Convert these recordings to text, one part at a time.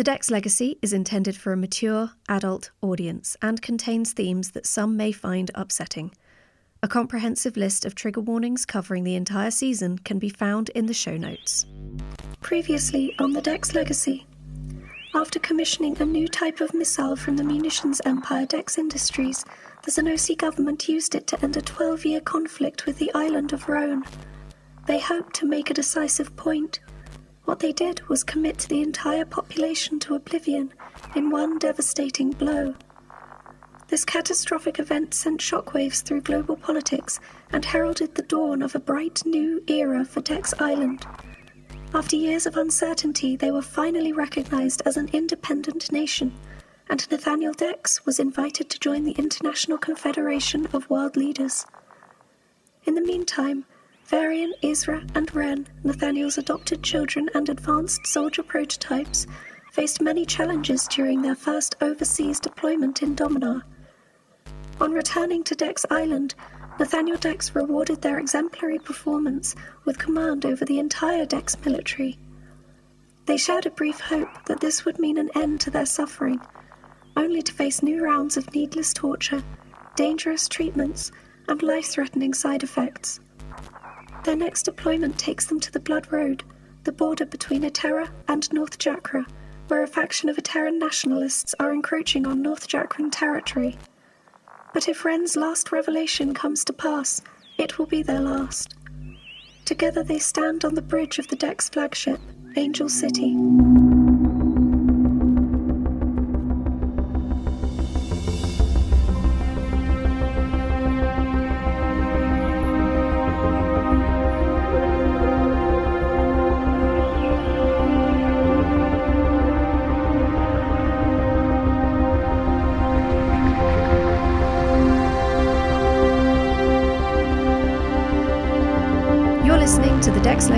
The Dex Legacy is intended for a mature, adult audience and contains themes that some may find upsetting. A comprehensive list of trigger warnings covering the entire season can be found in the show notes. Previously on the Dex Legacy. After commissioning a new type of missile from the munitions empire Dex Industries, the Zenosi government used it to end a 12 year conflict with the island of Rhone. They hoped to make a decisive point. What they did was commit the entire population to oblivion in one devastating blow. This catastrophic event sent shockwaves through global politics and heralded the dawn of a bright new era for Dex Island. After years of uncertainty, they were finally recognized as an independent nation, and Nathaniel Dex was invited to join the International Confederation of World Leaders. In the meantime, Varian, Isra, and Ren, Nathaniel's adopted children and advanced soldier prototypes, faced many challenges during their first overseas deployment in Dominar. On returning to Dex Island, Nathaniel Dex rewarded their exemplary performance with command over the entire Dex military. They shared a brief hope that this would mean an end to their suffering, only to face new rounds of needless torture, dangerous treatments, and life threatening side effects. Their next deployment takes them to the Blood Road, the border between Eterra and North Jakhra, where a faction of Eterran nationalists are encroaching on North Jakhran territory. But if Ren's last revelation comes to pass, it will be their last. Together they stand on the bridge of the Dex flagship, Angel City.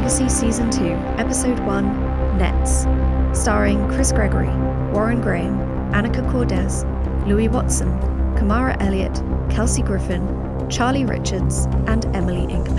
Legacy Season 2, Episode 1 Nets, starring Chris Gregory, Warren Graham, Annika Kordes, Lewie Watson, Kamara Elliott, Kelsey Griffin, Charlie Richards, and Emily Inkpen.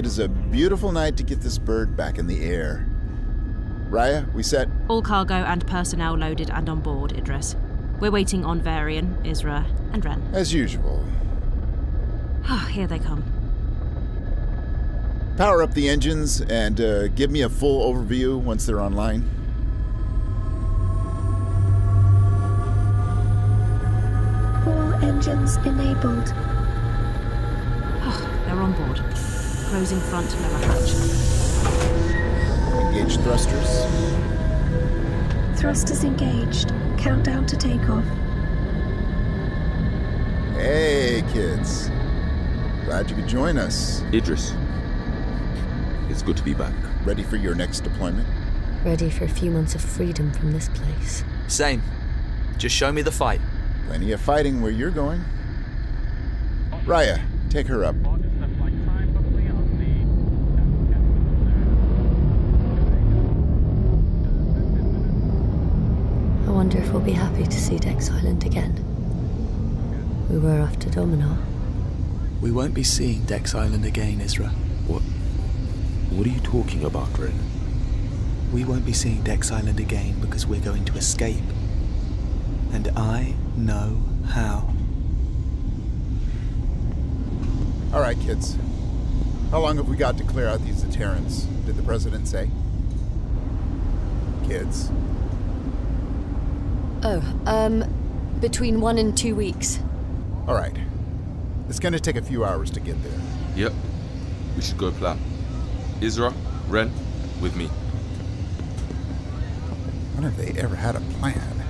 It is a beautiful night to get this bird back in the air. Rhaya, we set. All cargo and personnel loaded and on board, Idris. We're waiting on Varian, Isra, and Ren. As usual. Ah, here they come. Power up the engines and uh, give me a full overview once they're online. All engines enabled. Oh, they're on board. Closing front lower hatch. Engage thrusters. Thrusters engaged. Countdown to takeoff. Hey, kids. Glad you could join us. Idris. It's good to be back. Ready for your next deployment? Ready for a few months of freedom from this place. Same. Just show me the fight. Plenty of fighting where you're going. Rhaya, take her up. Wonder if we'll be happy to see Dex Island again. We were after Dominar. We won't be seeing Dex Island again, Isra. What? What are you talking about, Ren? We won't be seeing Dex Island again because we're going to escape. And I know how. All right, kids. How long have we got to clear out these Terrans? Did the president say? Kids. Oh, um, between one and two weeks. All right. It's going to take a few hours to get there. Yep. We should go plan. Isra, Ren, with me. When have they ever had a plan?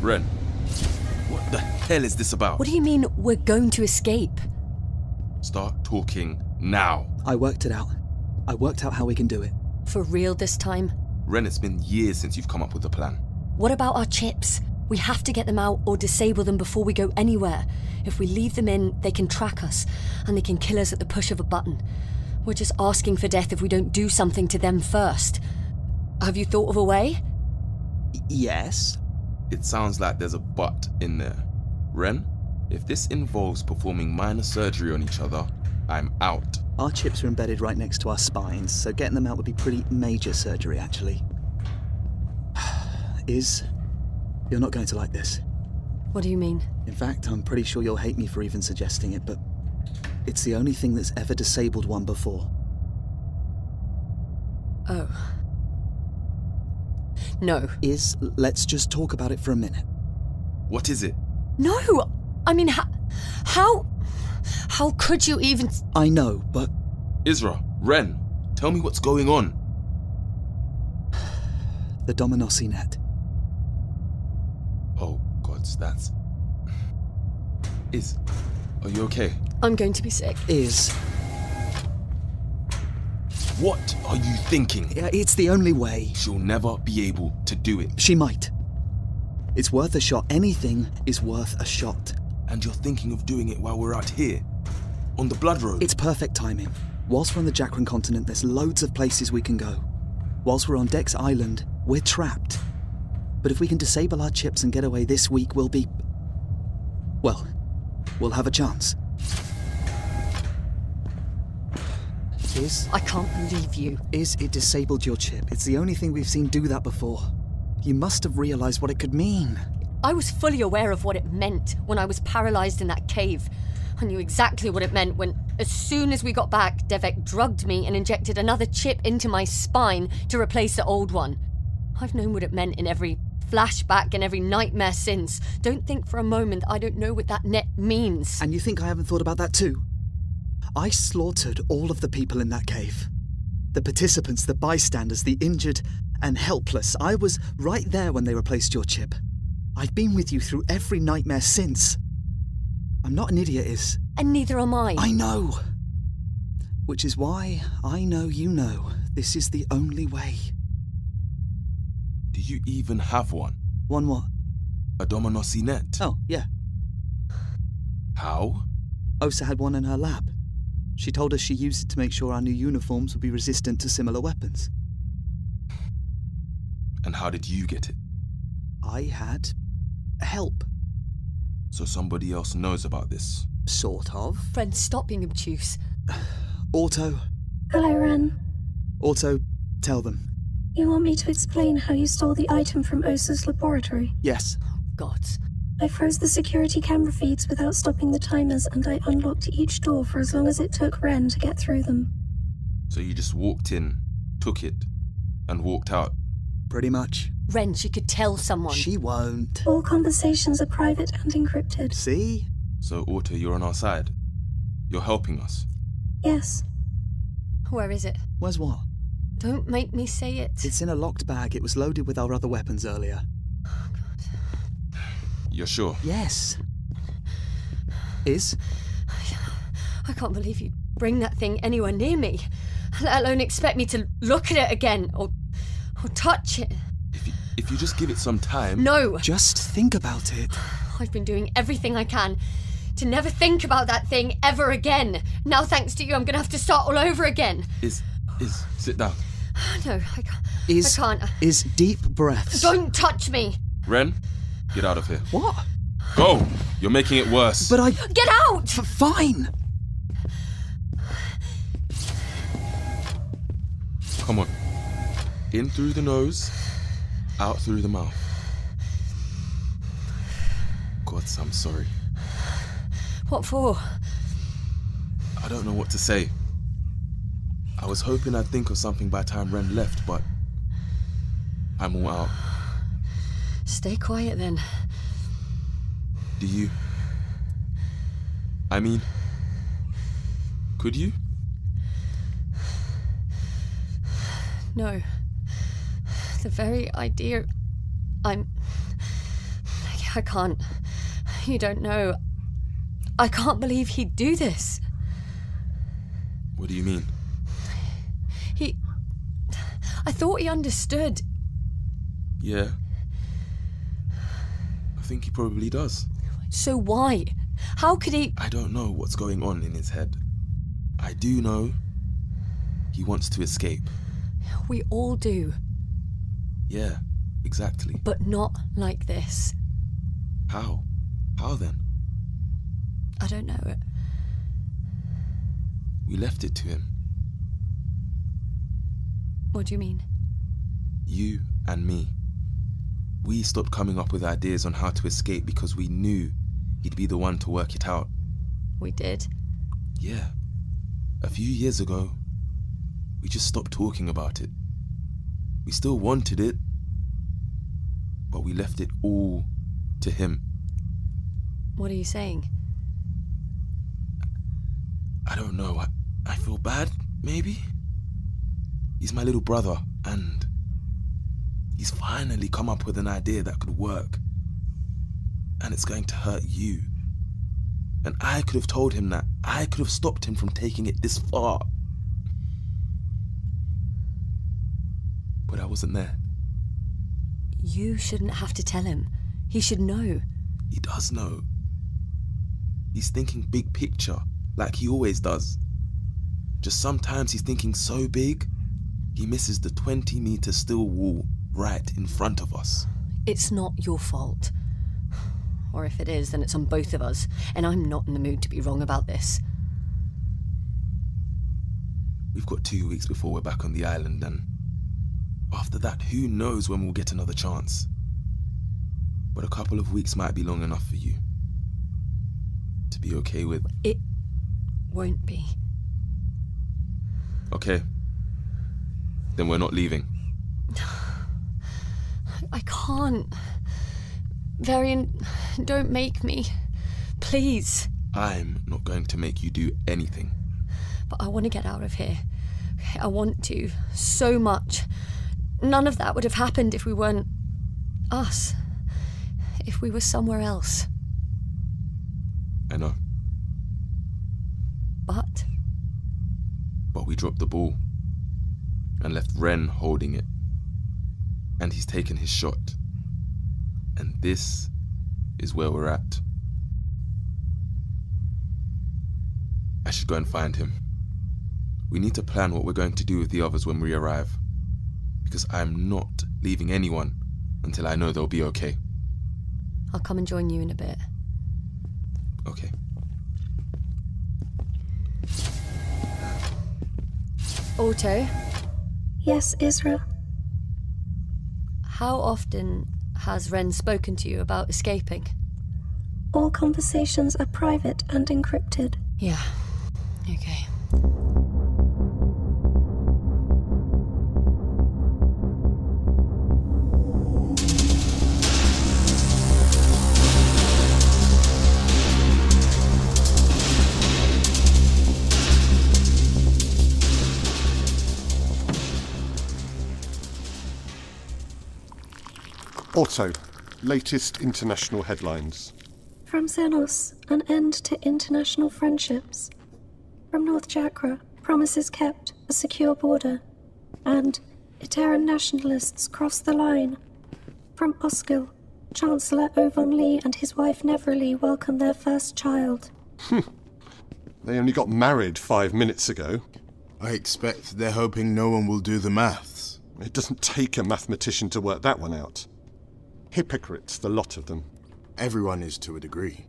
Ren. What the hell is this about? What do you mean we're going to escape? Start talking now. I worked it out. I worked out how we can do it. For real this time? Ren, it's been years since you've come up with a plan. What about our chips? We have to get them out or disable them before we go anywhere. If we leave them in, they can track us, and they can kill us at the push of a button. We're just asking for death if we don't do something to them first. Have you thought of a way? Yes. It sounds like there's a but in there. Ren, if this involves performing minor surgery on each other, I'm out. Our chips are embedded right next to our spines, so getting them out would be pretty major surgery, actually. Is. You're not going to like this. What do you mean? In fact, I'm pretty sure you'll hate me for even suggesting it, but it's the only thing that's ever disabled one before. Oh. No. Is. Let's just talk about it for a minute. What is it? No! I mean, how. How. How could you even. I know, but Isra, Ren, tell me what's going on. the Dominossi net. Oh, gods, that's. Is. Are you okay? I'm going to be sick. Is. What are you thinking? Yeah, it's the only way. She'll never be able to do it. She might. It's worth a shot. Anything is worth a shot. And you're thinking of doing it while we're out here? On the Blood Road? It's perfect timing. Whilst we're on the Jakhran continent, there's loads of places we can go. Whilst we're on Dex Island, we're trapped. But if we can disable our chips and get away this week, we'll be. Well, we'll have a chance. Is. I can't believe you. Is it disabled your chip? It's the only thing we've seen do that before. You must have realized what it could mean. I was fully aware of what it meant when I was paralyzed in that cave. I knew exactly what it meant when, as soon as we got back, Devek drugged me and injected another chip into my spine to replace the old one. I've known what it meant in every flashback and every nightmare since. Don't think for a moment I don't know what that net means. And you think I haven't thought about that too? I slaughtered all of the people in that cave. The participants, the bystanders, the injured and helpless. I was right there when they replaced your chip. I've been with you through every nightmare since. I'm not an idiot, Is. And neither am I. I know. Which is why I know you know this is the only way. Do you even have one? One what? A Dominossi net? Oh, yeah. How? Osa had one in her lab. She told us she used it to make sure our new uniforms would be resistant to similar weapons. And how did you get it? I had help. So somebody else knows about this. Sort of. Ren, stop being obtuse. Auto. Hello, Ren. Auto, tell them. You want me to explain how you stole the item from Osa's laboratory? Yes. Gods. I froze the security camera feeds without stopping the timers, and I unlocked each door for as long as it took Ren to get through them. So you just walked in, took it, and walked out. Pretty much. Ren, she could tell someone. She won't. All conversations are private and encrypted. See? So, Auto, you're on our side. You're helping us. Yes. Where is it? Where's what? Don't make me say it. It's in a locked bag. It was loaded with our other weapons earlier. God. You're sure? Yes. Is? I can't believe you'd bring that thing anywhere near me, let alone expect me to look at it again or, or touch it. If you, just give it some time. No, Just think about it. I've been doing everything I can to never think about that thing ever again. Now, thanks to you, I'm gonna have to start all over again. Is. Is. Sit down. No, I can't. Is. I can't. Is deep breaths. Don't touch me! Ren, get out of here. What? Go! You're making it worse. But I. Get out! F- fine! Come on. In through the nose, out through the mouth. Gods, I'm sorry. What for? I don't know what to say. I was hoping I'd think of something by the time Ren left, but I'm all out. Stay quiet then. Do you? I mean, could you? No. The very idea. I'm. I can't. You don't know. I can't believe he'd do this. What do you mean? He. I thought he understood. Yeah. I think he probably does. So why? How could he. I don't know what's going on in his head. I do know he wants to escape. We all do, Yeah, exactly. but not like this. How? How then? I don't know. We left it to him. What do you mean? You and me. We stopped coming up with ideas on how to escape because we knew he'd be the one to work it out. We did. Yeah. A few years ago, we just stopped talking about it. We still wanted it, but we left it all to him. What are you saying? I don't know. I, I feel bad, maybe? He's my little brother, and he's finally come up with an idea that could work. And it's going to hurt you. And I could have told him that. I could have stopped him from taking it this far. But I wasn't there. You shouldn't have to tell him. He should know. He does know. He's thinking big picture, like he always does. Just sometimes he's thinking so big, he misses the 20 meter steel wall right in front of us. It's not your fault. Or if it is, then it's on both of us, and I'm not in the mood to be wrong about this. We've got two weeks before we're back on the island, and after that, who knows when we'll get another chance. But a couple of weeks might be long enough for you to be okay with. It won't be. Okay. Then we're not leaving. I can't. Varian, don't make me. Please. I'm not going to make you do anything. But I want to get out of here. I want to. So much. None of that would have happened if we weren't us. If we were somewhere else. I know. But But we dropped the ball and left Ren holding it. And he's taken his shot. And this is where we're at. I should go and find him. We need to plan what we're going to do with the others when we arrive. Because I'm not leaving anyone until I know they'll be okay. I'll come and join you in a bit. Okay. Auto? Yes, Isra. how often has Ren spoken to you about escaping? All conversations are private and encrypted. Yeah. Okay. Auto, latest international headlines. From Xenos, an end to international friendships. From North Jakhra, promises kept, a secure border. And Eterran nationalists cross the line. From Oskil, Chancellor Ovon Lee and his wife Neverly welcome their first child. Hmm. They only got married five minutes ago. I expect they're hoping no one will do the maths. It doesn't take a mathematician to work that one out. Hypocrites, the lot of them. Everyone is to a degree.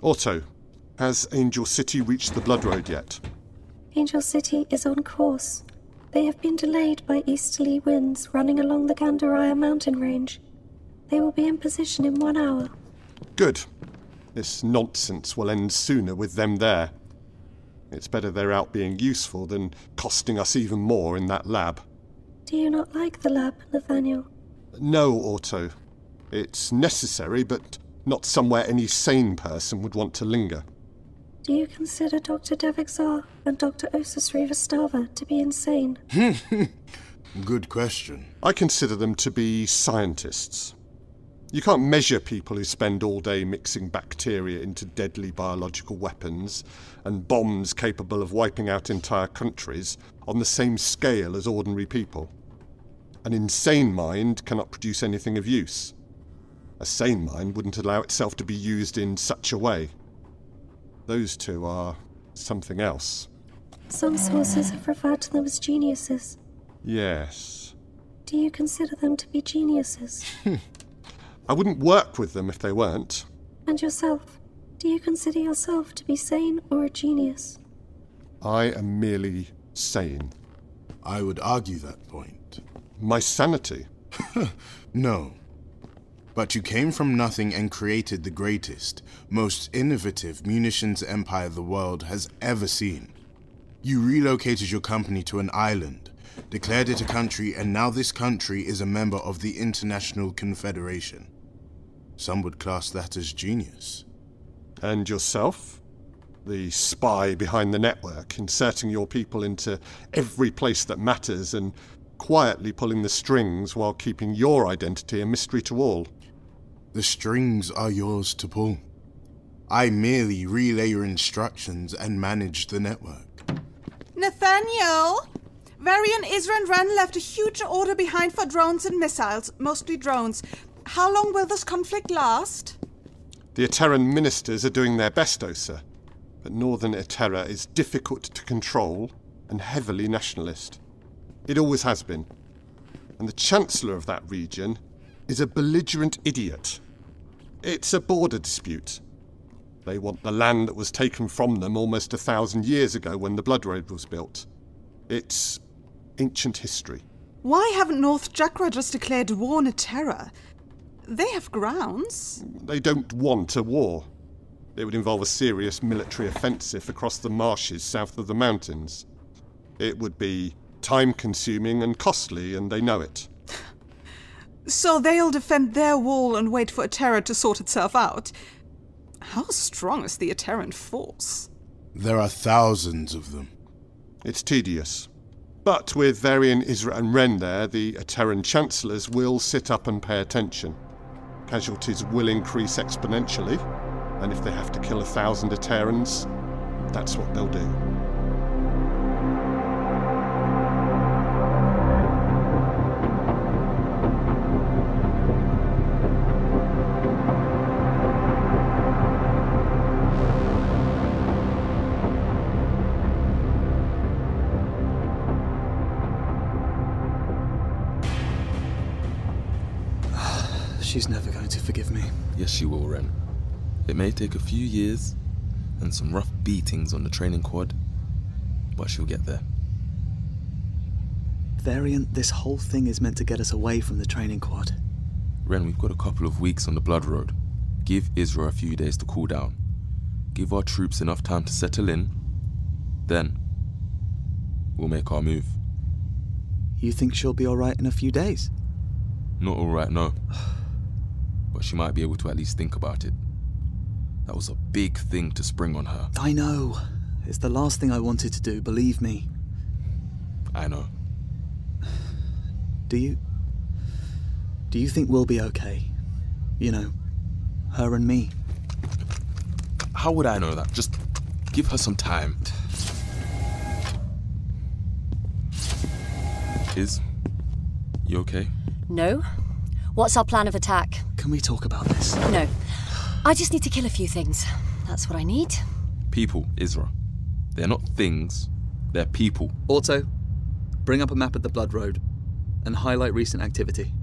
Auto, has Angel City reached the Blood Road yet? Angel City is on course. They have been delayed by easterly winds running along the Gandaraya mountain range. They will be in position in one hour. Good. This nonsense will end sooner with them there. It's better they're out being useful than costing us even more in that lab. Do you not like the lab, Nathaniel? No, Auto. It's necessary, but not somewhere any sane person would want to linger. Do you consider Dr. Devek Za and Dr. Osa Srivastava to be insane? Good question. I consider them to be scientists. You can't measure people who spend all day mixing bacteria into deadly biological weapons and bombs capable of wiping out entire countries on the same scale as ordinary people. An insane mind cannot produce anything of use. A sane mind wouldn't allow itself to be used in such a way. Those two are something else. Some sources have referred to them as geniuses. Yes. Do you consider them to be geniuses? I wouldn't work with them if they weren't. And yourself? Do you consider yourself to be sane or a genius? I am merely sane. I would argue that point. My sanity? no. But you came from nothing and created the greatest, most innovative munitions empire the world has ever seen. You relocated your company to an island, declared it a country, and now this country is a member of the International Confederation. Some would class that as genius. And yourself? The spy behind the network, inserting your people into every place that matters and quietly pulling the strings while keeping your identity a mystery to all. The strings are yours to pull. I merely relay your instructions and manage the network. Nathaniel! Varian, Isra, and Ren left a huge order behind for drones and missiles, mostly drones. How long will this conflict last? The Eterran ministers are doing their best, Osa, but northern Eterra is difficult to control and heavily nationalist. It always has been. And the Chancellor of that region is a belligerent idiot. It's a border dispute. They want the land that was taken from them almost a thousand years ago when the Blood Road was built. It's ancient history. Why haven't North Jakra just declared war on Eterra? They have grounds. They don't want a war. It would involve a serious military offensive across the marshes south of the mountains. It would be time consuming and costly, and they know it. So they'll defend their wall and wait for Eterra to sort itself out. How strong is the Eterran force? There are thousands of them. It's tedious. But with Varian, Isra, and Ren there, the Eterran Chancellors will sit up and pay attention. Casualties will increase exponentially, and if they have to kill a thousand Eterrans, that's what they'll do. She will, Ren. It may take a few years and some rough beatings on the training quad, but she'll get there. Varian, this whole thing is meant to get us away from the training quad. Ren, we've got a couple of weeks on the Blood Road. Give Isra a few days to cool down. Give our troops enough time to settle in. Then, we'll make our move. You think she'll be alright in a few days? Not alright, no. But she might be able to at least think about it. That was a big thing to spring on her. I know. It's the last thing I wanted to do, believe me. I know. Do you. Do you think we'll be okay? You know, her and me. How would I know that? Just give her some time. Is. You okay? No? What's our plan of attack? Can we talk about this? No. I just need to kill a few things. That's what I need. People, Isra. They're not things, they're people. Auto, bring up a map of the Blood Road and highlight recent activity.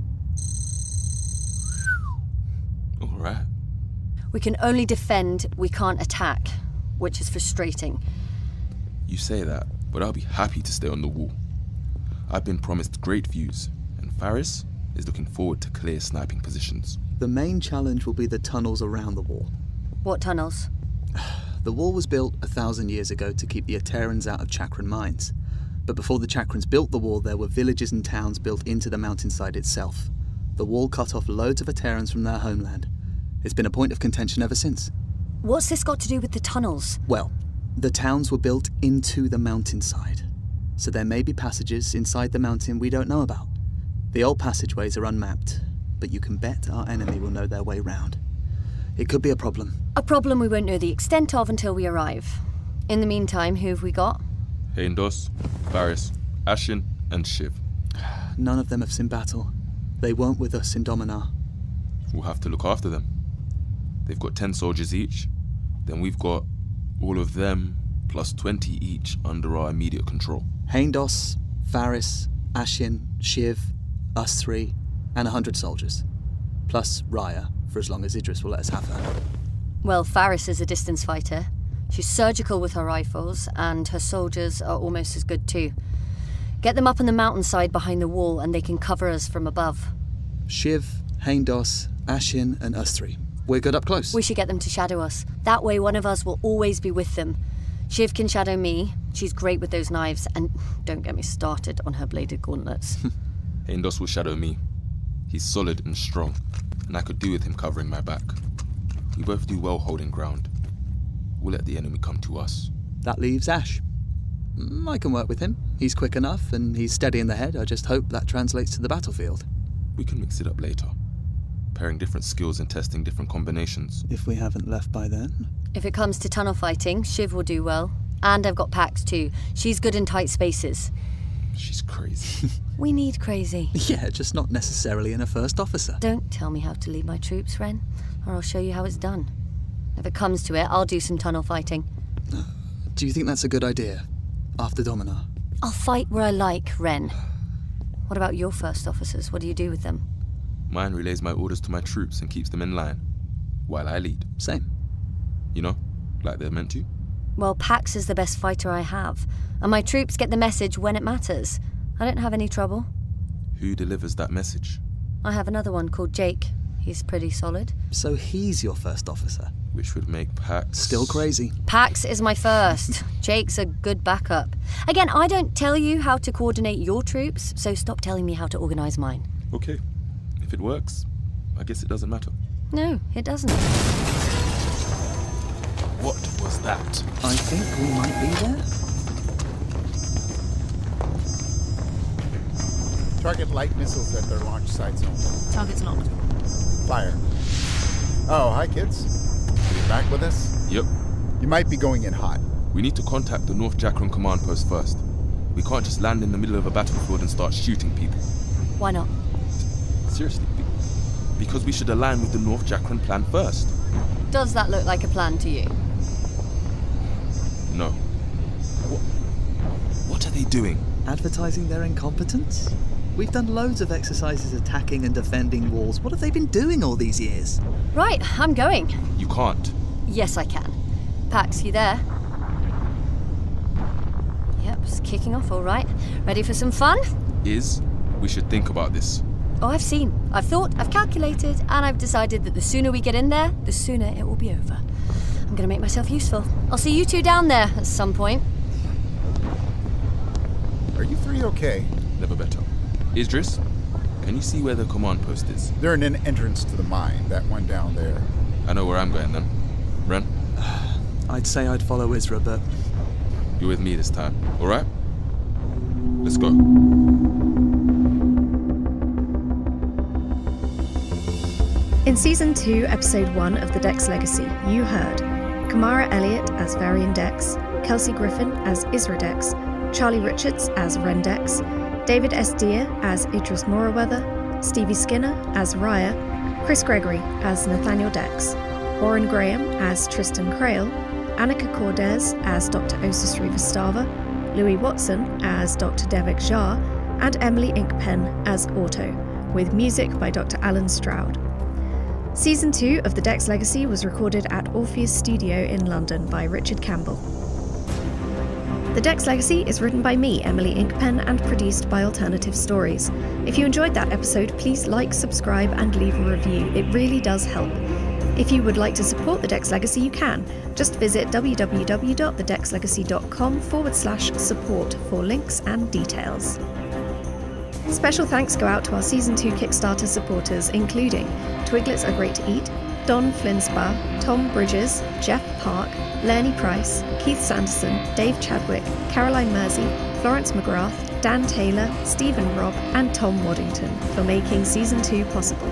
Alright. We can only defend, we can't attack, which is frustrating. You say that, but I'll be happy to stay on the wall. I've been promised great views, and Faris is looking forward to clear sniping positions. The main challenge will be the tunnels around the wall. What tunnels? The wall was built a thousand years ago to keep the Eterrans out of Jakhran mines. But before the Jakhrans built the wall, there were villages and towns built into the mountainside itself. The wall cut off loads of Eterrans from their homeland. It's been a point of contention ever since. What's this got to do with the tunnels? Well, the towns were built into the mountainside, so there may be passages inside the mountain we don't know about. The old passageways are unmapped, but you can bet our enemy will know their way round. It could be a problem. A problem we won't know the extent of until we arrive. In the meantime, who have we got? Haindos, Faris, Ashin, and Shiv. None of them have seen battle. They weren't with us in Dominar. We'll have to look after them. They've got 10 soldiers each. Then we've got all of them plus 20 each under our immediate control. Haindos, Faris, Ashin, Shiv, us three, and a hundred soldiers. Plus Rhaya, for as long as Idris will let us have her. Well, Faris is a distance fighter. She's surgical with her rifles, and her soldiers are almost as good too. Get them up on the mountainside behind the wall, and they can cover us from above. Shiv, Haindos, Ashin, and us three. We're good up close. We should get them to shadow us. That way, one of us will always be with them. Shiv can shadow me. She's great with those knives, and don't get me started on her bladed gauntlets. Haindos will shadow me. He's solid and strong, and I could do with him covering my back. We both do well holding ground. We'll let the enemy come to us. That leaves Ash. Mm, I can work with him. He's quick enough, and he's steady in the head. I just hope that translates to the battlefield. We can mix it up later, pairing different skills and testing different combinations. If we haven't left by then. if it comes to tunnel fighting, Shiv will do well. And I've got Pax too. She's good in tight spaces. She's crazy. We need crazy. Yeah, just not necessarily in a first officer. Don't tell me how to lead my troops, Ren, or I'll show you how it's done. If it comes to it, I'll do some tunnel fighting. Do you think that's a good idea? After Dominar? I'll fight where I like, Ren. What about your first officers? What do you do with them? Mine relays my orders to my troops and keeps them in line, while I lead. Same. You know, like they're meant to. Well, Pax is the best fighter I have, and my troops get the message when it matters. I don't have any trouble. Who delivers that message? I have another one called Jake. He's pretty solid. So he's your first officer. Which would make Pax. Still crazy. Pax is my first. Jake's a good backup. Again, I don't tell you how to coordinate your troops, so stop telling me how to organize mine. Okay. If it works, I guess it doesn't matter. No, it doesn't. What was that? I think we might be there. Target light missiles at their launch sites only. Target's locked. Fire. Oh, hi, kids. Are you back with us? Yep. You might be going in hot. We need to contact the North Jakhran command post first. We can't just land in the middle of a battlefield and start shooting people. Why not? Seriously. be- Because we should align with the North Jakhran plan first. Does that look like a plan to you? No. What, what are they doing? Advertising their incompetence? We've done loads of exercises attacking and defending walls. What have they been doing all these years? Right, I'm going. You can't. Yes, I can. Pax, you there? Yep, it's kicking off all right. Ready for some fun? Is we should think about this. Oh, I've seen, I've thought, I've calculated, and I've decided that the sooner we get in there, the sooner it will be over. I'm gonna make myself useful. I'll see you two down there at some point. Are you three okay? Never better. Idris, can you see where the command post is? They're in an entrance to the mine, that one down there. I know where I'm going then. Ren, I'd say I'd follow Isra, but you're with me this time, alright? Let's go. In season 2, episode 1 of The Dex Legacy, you heard Kamara Elliott as Varian Dex, Kelsey Griffin as Isra Dex, Charlie Richards as Ren Dex, David S. Dear as Idris Morrowether, Stevie Skinner as Rhaya, Chris Gregory as Nathaniel Dex, Warren Graham as Tristan Krail, Annika Kordes as Dr. Osa Srivastava, Lewie Watson as Dr. Devek Za, and Emily Inkpen as Auto, with music by Dr. Allen Stroud. Season 2 of The Dex Legacy was recorded at Orpheus Studio in London by Richard Campbell. The Dex Legacy is written by me, Emily Inkpen, and produced by Alternative Stories. If you enjoyed that episode, please like, subscribe, and leave a review. It really does help. If you would like to support The Dex Legacy, you can. Just visit www.thedexlegacy.com forward slash support for links and details. Special thanks go out to our Season 2 Kickstarter supporters, including Twiglets Are Great to Eat, Don Flinsbar, Tom Bridges, Jeff Park, Lerny Price, Keith Sanderson, Dave Chadwick, Caroline Mersey, Florence McGrath, Dan Taylor, Stephen Robb, and Tom Waddington for making Season 2 possible.